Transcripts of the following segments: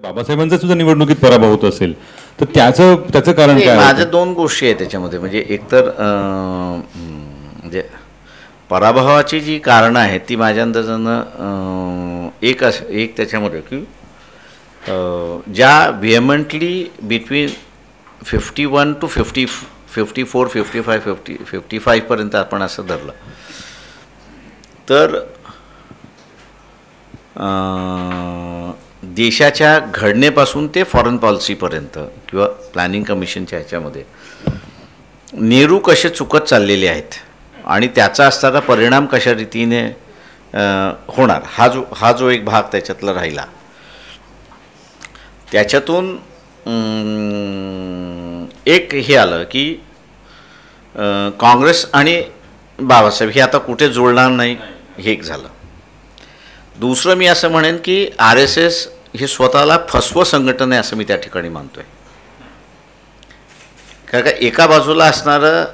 बाबासाहेबांचा सुद्धा निवडणुकीत पराभव होत असेल तर त्याचं त्याचं कारण काय माझ्या दोन गोष्टी आहेत त्याच्यामध्ये. म्हणजे एकतर म्हणजे पराभवाची जी कारणं आहेत ती माझ्या अंदाजानं एक अस एक त्याच्यामध्ये की ज्या vehemently between fifty one two fifty fifty four fifty five fifty fifty फायपर्यंत आपण असं धरलं. तर देशाच्या घडणेपासून ते फॉरेन पॉलिसीपर्यंत किंवा प्लॅनिंग कमिशनच्या ह्याच्यामध्ये नेहरू कसे चुकत चाललेले आहेत आणि त्याचा असताना परिणाम कशा रीतीने होणार हा जो हा जो एक भाग त्याच्यातला राहिला. त्याच्यातून एक हे आलं की काँग्रेस आणि बाबासाहेब हे आता कुठे जुळणार नाही हे एक झालं. दुसरं मी असं म्हणेन की आर एस एस हे स्वतःला फसवं संघटन आहे असं मी त्या ठिकाणी मानतो आहे कारण का एका बाजूला असणारं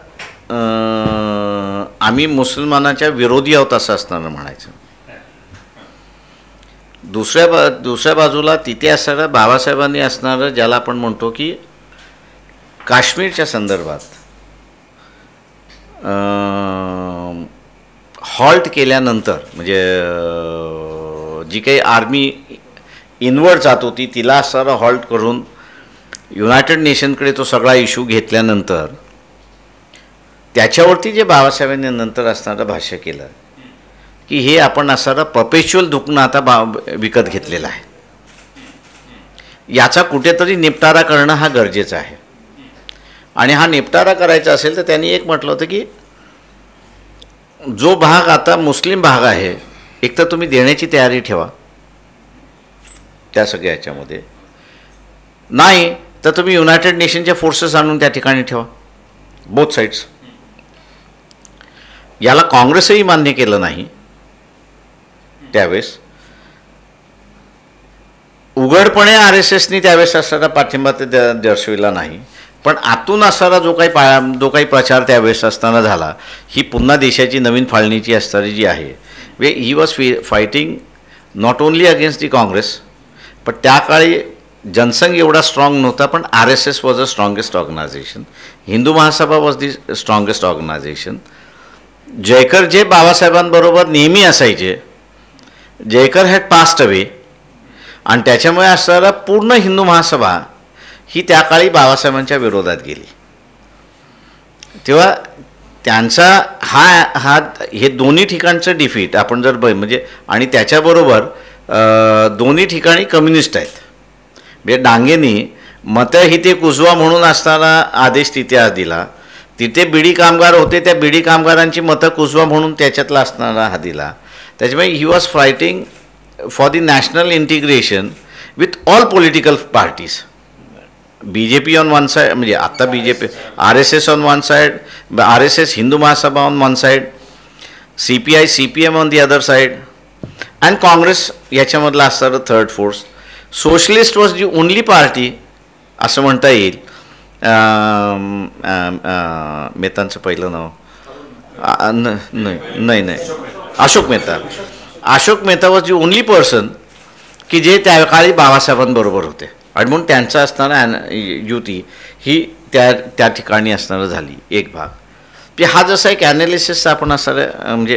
आम्ही मुसलमानाच्या विरोधी आहोत असं असणारं म्हणायचं. दुसऱ्या बा दुसऱ्या बाजूला तिथे असणारं बाबासाहेबांनी असणारं ज्याला आपण म्हणतो की काश्मीरच्या संदर्भात हॉल्ट केल्यानंतर म्हणजे जी काही आर्मी इनवर्ड जात होती तिला सर हॉल्ट करून युनायटेड नेशनकडे तो सगळा इश्यू घेतल्यानंतर त्याच्यावरती जे बाबासाहेबांनी नंतर असणारं भाष्य केलं की हे आपण असणारं पपेच्युअल दुखणं आता बा विकत घेतलेलं आहे. याचा कुठेतरी निपटारा करणं हा गरजेचं आहे. आणि हा निपटारा करायचा असेल तर त्यांनी एक म्हटलं होतं की जो भाग आता मुस्लिम भाग आहे एक तर तुम्ही देण्याची तयारी ठेवा. त्या सगळ्या ह्याच्यामध्ये नाही तर तुम्ही युनायटेड नेशनचे फोर्सेस आणून त्या ठिकाणी ठेवा. बोथ साईड्स याला काँग्रेसही मान्य केलं नाही. त्यावेळेस. उघडपणे आर एस एसनी त्यावेळेस असणारा पाठिंबा ते दर्शविला नाही. पण आतून असणारा जो काही पा जो काही प्रचार त्यावेळेस असताना झाला ही पुन्हा देशाची नवीन फाळणीची असणारी जी आहे वे he was fee fighting not only against the Congress पण त्या काळी जनसंघ एवढा स्ट्रॉंग नव्हता पण R S S was a strongest organization Hindu Mahasabha was the strongest organization Jayakar जे बाबासाहेबांबरोबर नेहमी असायचे जयकर हॅड पास्ट अवे आणि त्याच्यामुळे असणारा पूर्ण हिंदू महासभा ही त्या काळी बाबासाहेबांच्या विरोधात गेली. तेव्हा त्यांचा हा हा हे दोन्ही ठिकाणचं डिफीट आपण जर ब म्हणजे आणि त्याच्याबरोबर दोन्ही ठिकाणी कम्युनिस्ट आहेत. म्हणजे डांगेनी मतहिते कुजवा म्हणून असताना आदेश तिथे दिला तिथे बिडी कामगार होते त्या बिडी कामगारांची मतं कुजवा म्हणून त्याच्यातला असणारा हा दिला. त्याच्यामुळे he was fighting for the national integration with all political parties B J P on one side म्हणजे आत्ता B J P R S S on one side R S S Hindu Mahasabha on one side C P I C P M on the other side and Congress याच्यामधला असणारं third force socialist was the only party असं म्हणता येईल. मेहतांचं पहिलं नाव. न- नाही नाही Ashok Mehta. Ashok Mehta was the only person की जे त्या काळी बाबासाहेबांबरोबर होते. आणि म्हणून त्यांचं असणारं ॲन- युती ही त्या त्या ठिकाणी असणारं झाली एक भाग. की हा जसा एक ॲनालिसिसचा आपण असणाऱ्या म्हणजे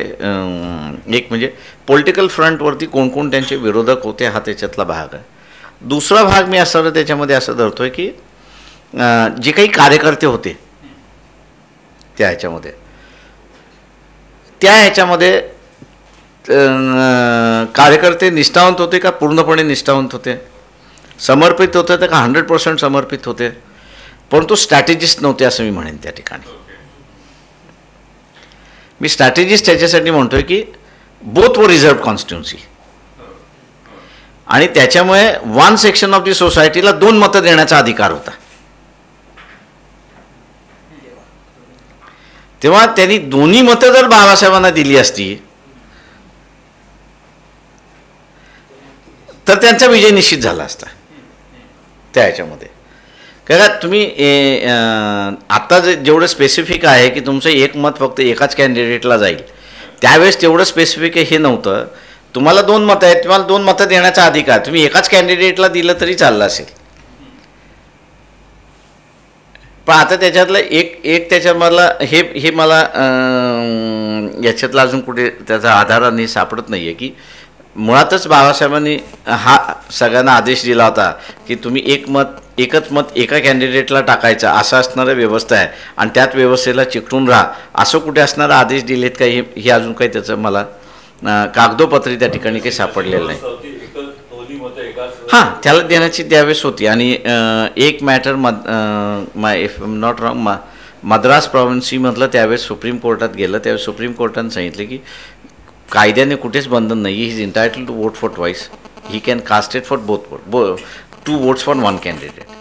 एक म्हणजे पॉलिटिकल फ्रंटवरती कोणकोण त्यांचे विरोधक होते हा त्याच्यातला भाग आहे. दुसरा भाग मी असणारं त्याच्यामध्ये असं धरतो आहे की जे काही कार्यकर्ते होते त्या ह्याच्यामध्ये त्या ह्याच्यामध्ये कार्यकर्ते निष्ठावंत होते का पूर्णपणे निष्ठावंत होते? समर्पित होते तर का हंड्रेड पर्सेंट समर्पित होते? परंतु स्ट्रॅटेजिस्ट नव्हते असं मी म्हणेन त्या ठिकाणी. मी स्ट्रॅटेजिस्ट त्याच्यासाठी म्हणतो आहे की बोथ वर रिझर्व कॉन्स्टिट्युन्सी आणि त्याच्यामुळे वन सेक्शन ऑफ दी सोसायटीला दोन मतं देण्याचा अधिकार होता. तेव्हा त्यांनी दोन्ही मतं जर बाबासाहेबांना दिली असती तर त्यांचा विजय निश्चित झाला असता. त्या ह्याच्यामध्ये कारण तुम्ही ए, आत्ता जे जेवढं स्पेसिफिक आहे की तुमचं एक मत फक्त एकाच कॅन्डिडेटला जाईल. त्यावेळेस तेवढं स्पेसिफिक हे नव्हतं. तुम्हाला दोन मतं आहेत तुम्हाला दोन मतं देण्याचा अधिकार. तुम्ही एकाच कॅन्डिडेटला दिलं तरी चाललं असेल. पण आता त्याच्यातलं एक एक त्याच्यामधला हे हे मला याच्यातला अजून कुठे त्याचा आधाराने सापडत नाही आहे की मुळातच बाबासाहेबांनी हा सगळ्यांना आदेश दिला होता की तुम्ही एक मत एकच मत एका कॅन्डिडेटला टाकायचं असं असणारं व्यवस्था आहे. आणि त्यात व्यवस्थेला चिकटून राहा. असं कुठे असणारा आदेश दिलेत का हे हे अजून काही त्याचं मला कागदोपत्री त्या ठिकाणी काही सापडलेलं नाही. हां त्याला देण्याची त्यावेळेस होती. आणि एक मॅटर मद इफ नॉट रॉंग मा मद्रास प्रॉव्हिन्सीमधलं त्यावेळेस सुप्रीम कोर्टात गेलं. त्यावेळेस सुप्रीम कोर्टानं सांगितलं की कायद्याने कुठेच बंधन नाही he is entitled to vote for twice he can cast for both vote bo to votes for one candidate